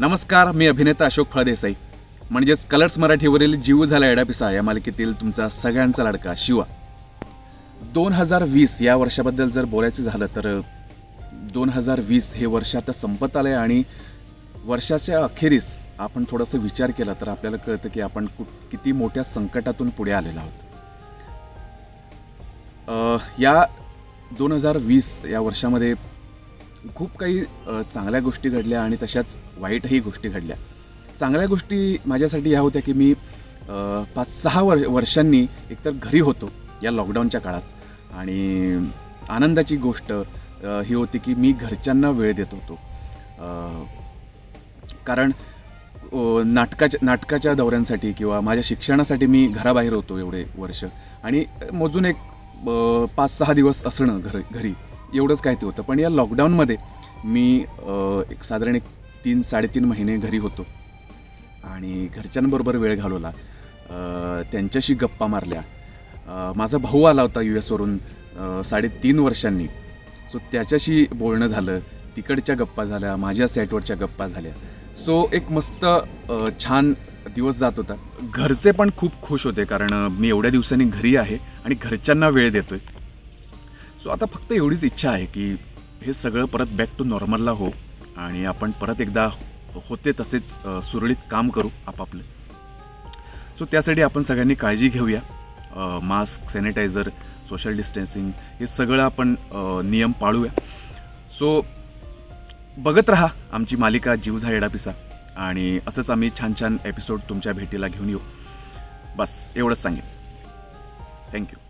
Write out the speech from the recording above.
नमस्कार मी अभिनेता अशोक फळदेसाई. म्हणजेच कलर्स मराठीवरील जीव झाला एडापिसा या मालिकेतील तुमचा सगळ्यांचा लाडका शिवा. दोन हजार वीस या वर्षाबद्दल जर बोलायचं झालं तर दोन हजार वीस हे वर्ष आता संपत आलं आहे आणि वर्षाच्या अखेरीस आपण थोडंसं विचार केला तर आपल्याला कळतं की आपण कुठ किती मोठ्या संकटातून पुढे आलेलो आहोत. या दोन हजार वीस या वर्षामध्ये खूप काही चांगल्या गोष्टी घडल्या आणि तशाच वाईटही गोष्टी घडल्या. चांगल्या गोष्टी माझ्यासाठी ह्या होत्या की मी पाच सहा वर्ष वर्षांनी एकतर घरी होतो या लॉकडाऊनच्या काळात. आणि आनंदाची गोष्ट ही होती की मी घरच्यांना वेळ देत होतो. कारण नाटकाच्या नाटकाच्या दौऱ्यांसाठी किंवा माझ्या शिक्षणासाठी मी घराबाहेर होतो एवढे वर्ष. आणि मोजून एक पाच सहा दिवस असणं घर घरी. एवढंच काय ते होतं. पण या लॉकडाऊनमध्ये मी एक साधारण एक तीन साडेतीन महिने घरी होतो. आणि घरच्यांबरोबर वेळ घालवला. त्यांच्याशी गप्पा मारल्या. माझा भाऊ आला होता यू एसवरून साडेतीन वर्षांनी. सो त्याच्याशी बोलणं झालं. तिकडच्या गप्पा झाल्या माझ्या सेटवरच्या गप्पा झाल्या. सो एक मस्त छान दिवस जात होता. घरचे पण खूप खुश होते कारण मी एवढ्या दिवसांनी घरी आहे आणि घरच्यांना वेळ देतोय. सो आता फक्त एवढीच इच्छा आहे की हे सगळं परत बॅक टू नॉर्मलला हो आणि आपण परत एकदा होते तसेच सुरळीत काम करू आपापले. सो त्यासाठी आपण सगळ्यांनी काळजी घेऊया. मास्क सॅनिटायझर सोशल डिस्टन्सिंग हे सगळं आपण नियम पाळूया. सो बघत राहा आमची मालिका जीवझा येडापिसा एडापिसा आणि असंच आम्ही छान छान एपिसोड तुमच्या भेटीला घेऊन येऊ. बस एवढंच सांगेन. थँक्यू